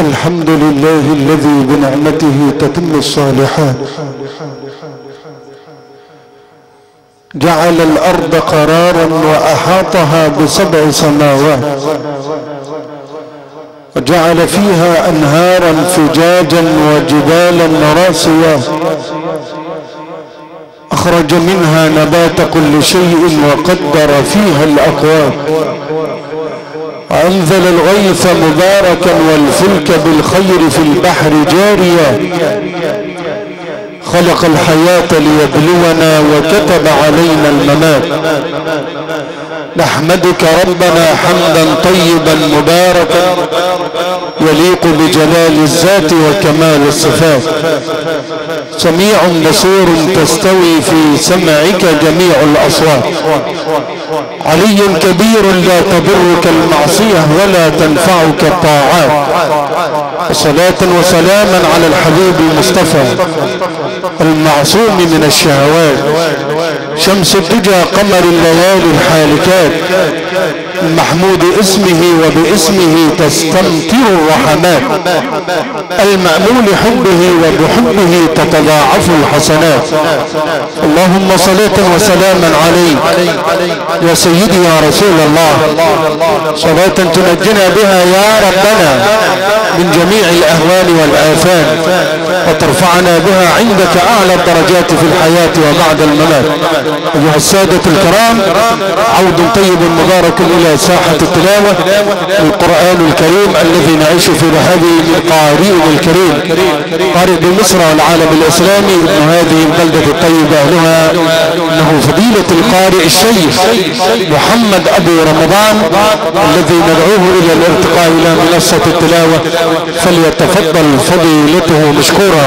الحمد لله الذي بنعمته تتم الصالحات. جعل الأرض قرارا وأحاطها بسبع سماوات. وجعل فيها أنهارا فجاجا وجبالا راسيات أخرج منها نبات كل شيء وقدر فيها الاقوات وانزل الغيث مباركا والفلك بالخير في البحر جاريا خلق الحياة ليبلونا وكتب علينا الممات. نحمدك ربنا حمدا طيبا مباركا يليق بجلال الذات وكمال الصفات. سميع بصير تستوي في سمعك جميع الأصوات. علي كبير لا تضرك المعصية ولا تنفعك الطاعات. وصلاة وسلاما على الحبيب المصطفى المعصوم من الشهوات. شمس الدجى قمر الليالي الحالكات. محمود اسمه وباسمه تستمطر الرحمات. المأمول حبه وبحبه تتضاعف الحسنات. اللهم صلاة وسلاما عليك يا سيدي يا رسول الله. صلاة تنجنا بها يا ربنا من جميع الأهوال والآفات وترفعنا بها عندك أعلى الدرجات في الحياة وبعد الممات. أيها السادة الكرام عود طيب مبارك إلى ساحة التلاوة القرآن الكريم الذي نعيش في رحابه من قارئ الكريم قارئ بمصر والعالم الإسلامي ابن هذه البلدة الطيبة أهلها إنه فضيلة القارئ الشيخ محمد أبو رمضان الذي ندعوه إلى الارتقاء إلى منصة التلاوة فليتفضل فضيلته مشكورا.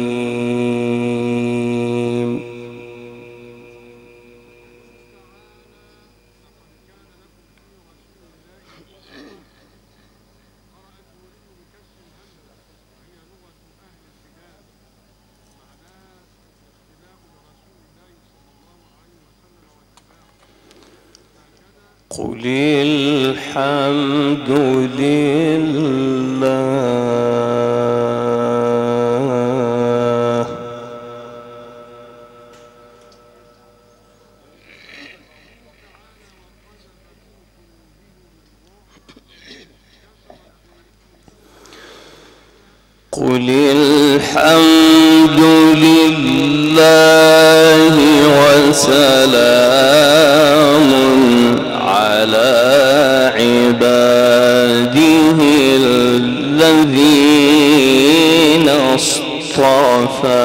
قل الحمد لله وسلام على عباده الذين اصطفى.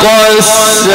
خلق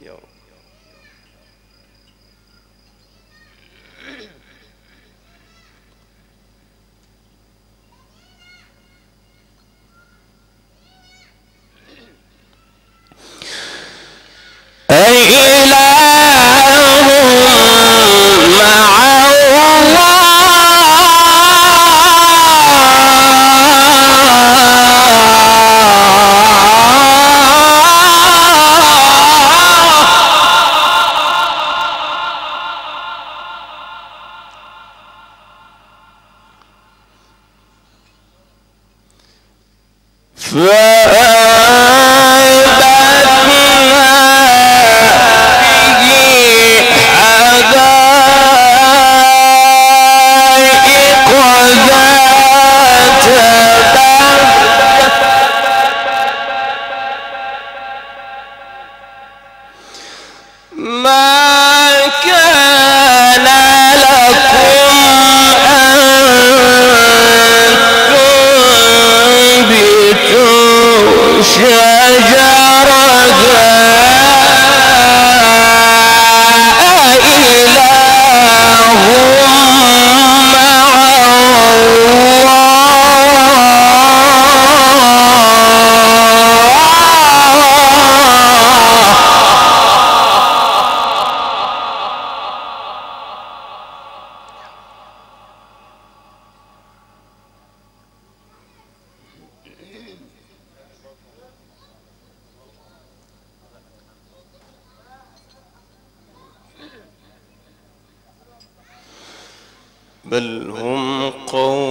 Yo. بل هم قوم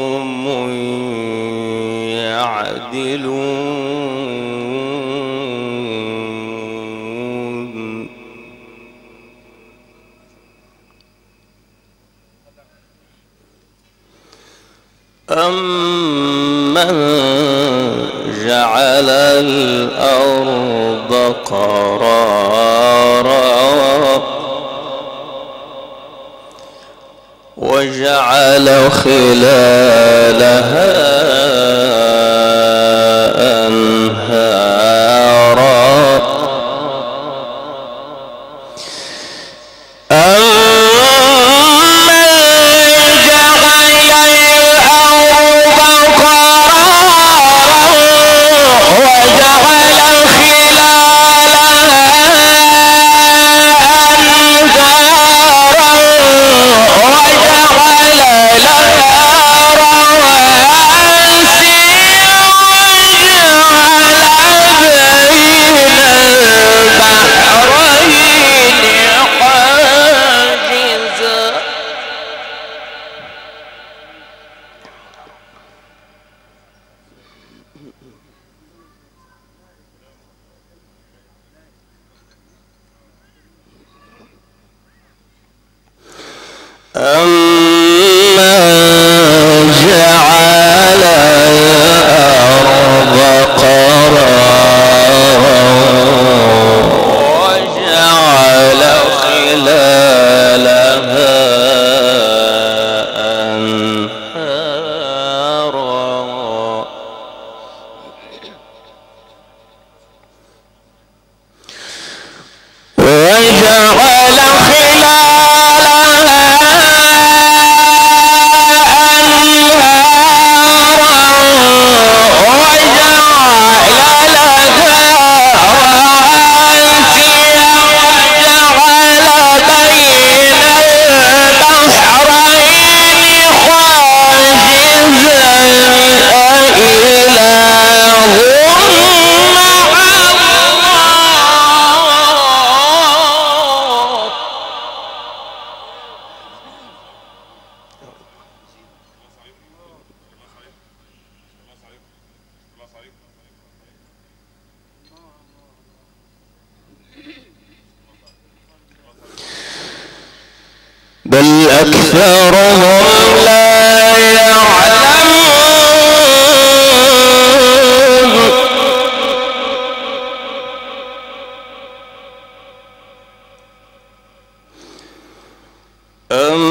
خلالها. أمن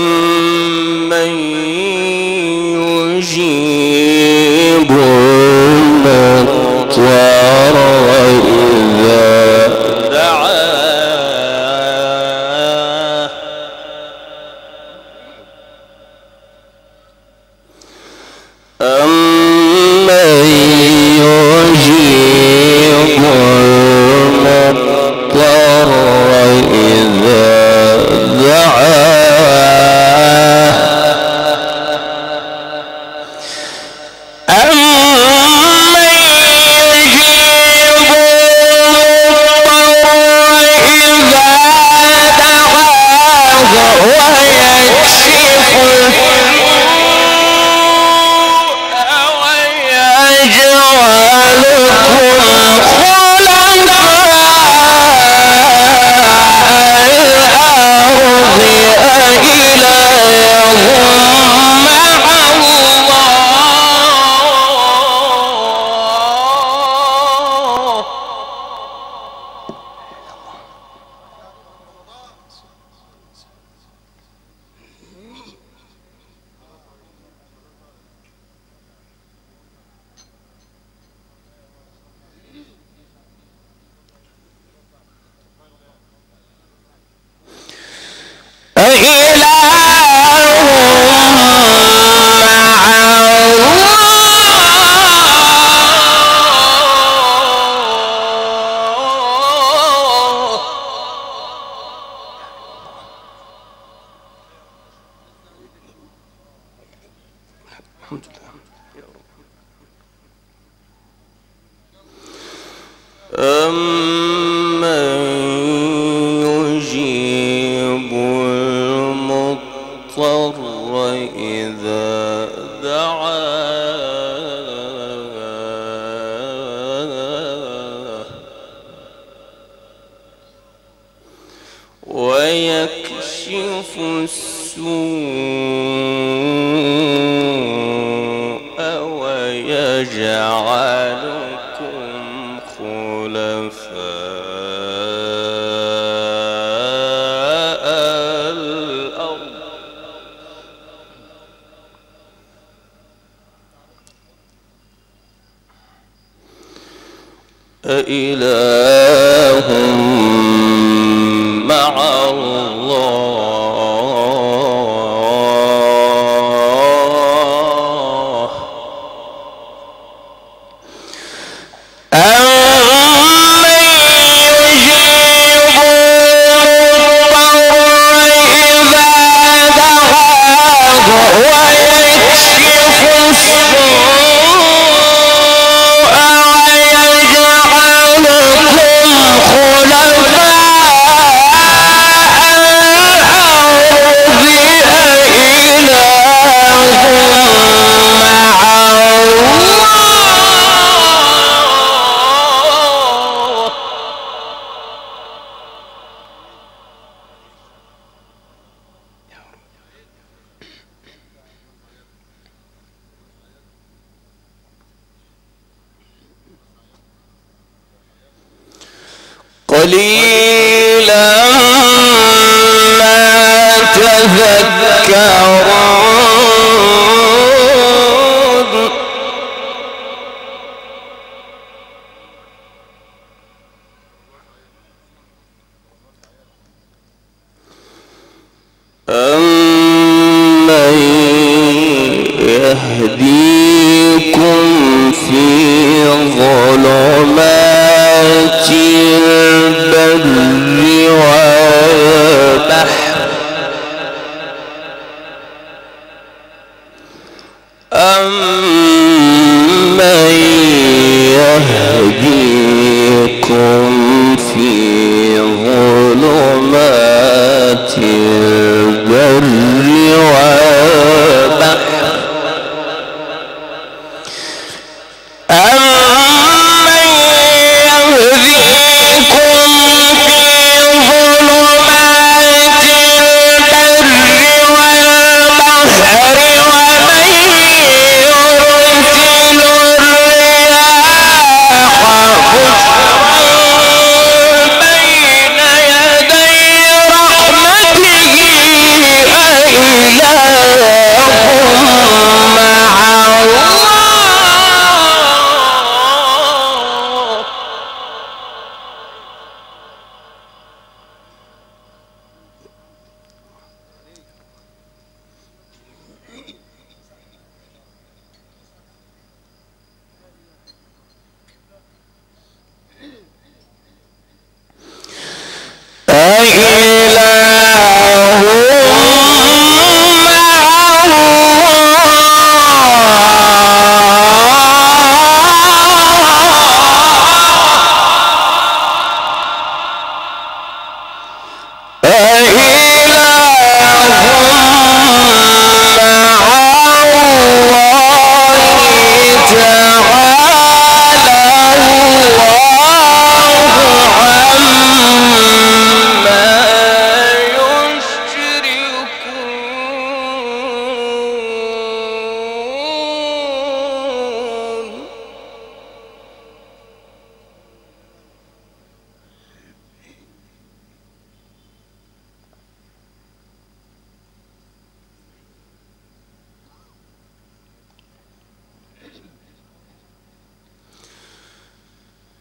ويجعلكم خلفاء الأرض؟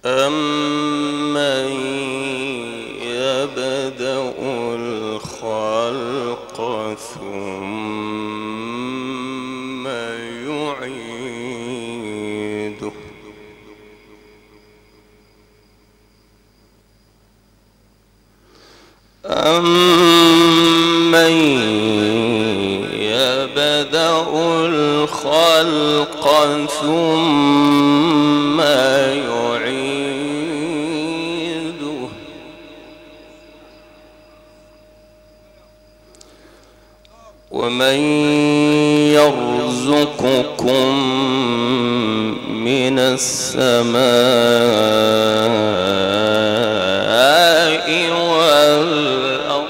أمن يبدأ الخلق ثم يعيده أمن يبدأ الخلق ثم ومن يرزقكم من السماء والأرض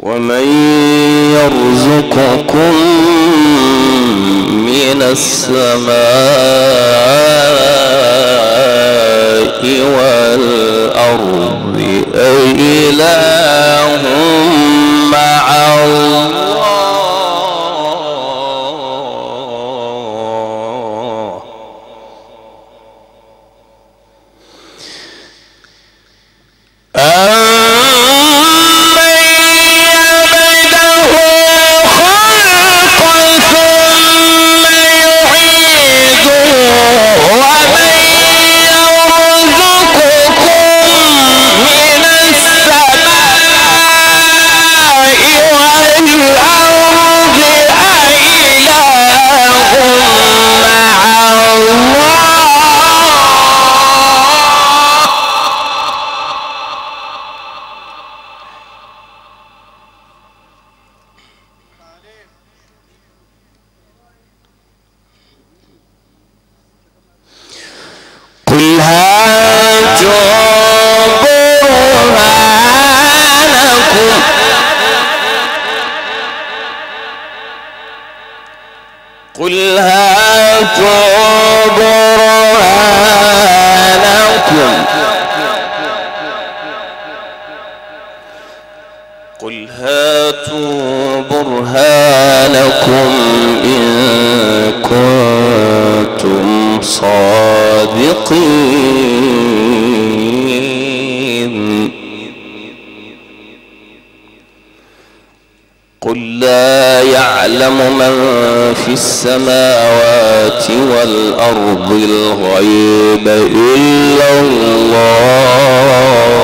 ومن يرزقكم من السماء والأرض أإله مع الله قل هاتوا السماوات والأرض الغيب إلا الله.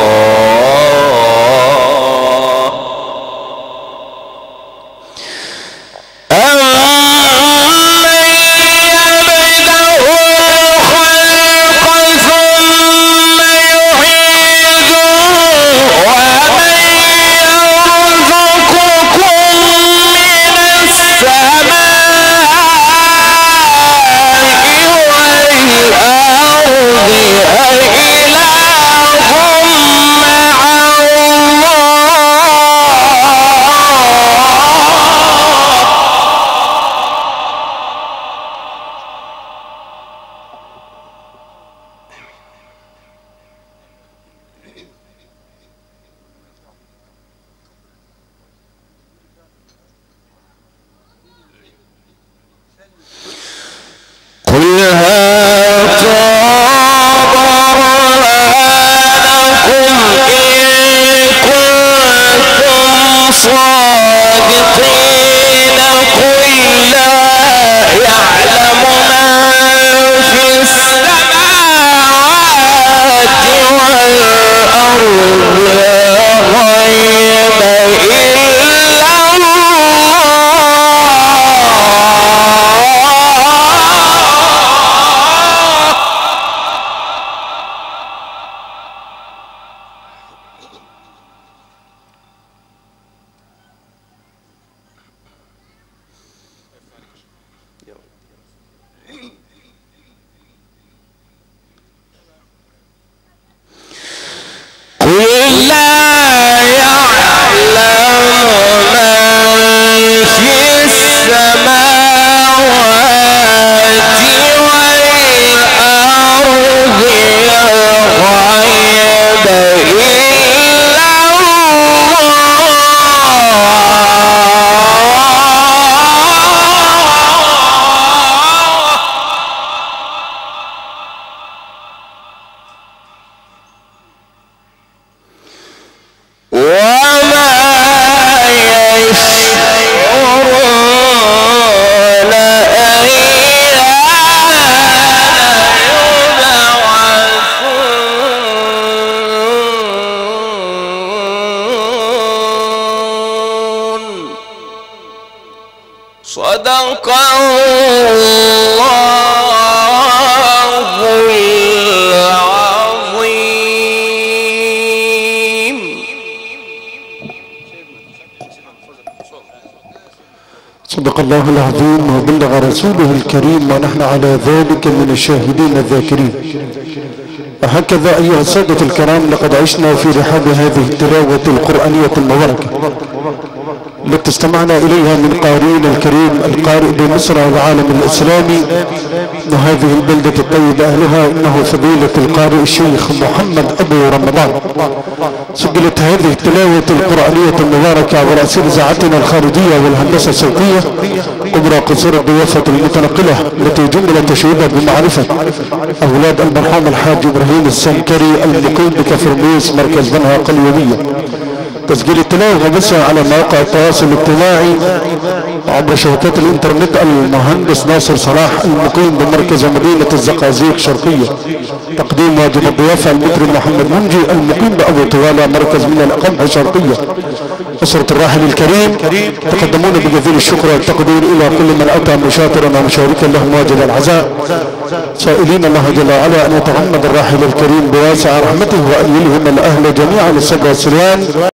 العظيم. صدق الله العظيم وبلغ رسوله الكريم ونحن على ذلك من الشاهدين الذاكرين. وهكذا أيها السادة الكرام لقد عشنا في رحاب هذه التلاوة القرآنية المباركة. التي استمعنا إليها من قارئنا الكريم القارئ بمصر والعالم الإسلامي وهذه البلدة الطيبة أهلها إنه فضيلة القارئ الشيخ محمد أبو رمضان. سجلت هذه التلاوة القرآنية المباركة على رأس إذاعتنا الخارجية والهندسة الصوتية كبرى قصور الضيافة المتنقلة التي جمل تشهدها بمعرفة أولاد المرحوم الحاج إبراهيم السنكري المقيم بكفرميس مركز بنها قليوبية تسجيل التلاوة وبثها على مواقع التواصل الاجتماعي عبر شبكات الانترنت المهندس ناصر صلاح المقيم بمركز مدينة الزقازيق شرقية. تقديم واجب الضيافة المتر محمد منجي المقيم بأبو طوالة مركز من الأقمح شرقية أسرة الراحل الكريم تقدمون بجزيل الشكر والتقدير إلى كل من أتى مشاطرا ومشاركا لهم واجب العزاء. سائلين الله جل وعلا أن يتغمد الراحل الكريم بواسع رحمته وأن يلهم الأهل جميعا الصبر والسلوان